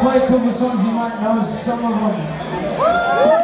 play a couple songs you might know some of them.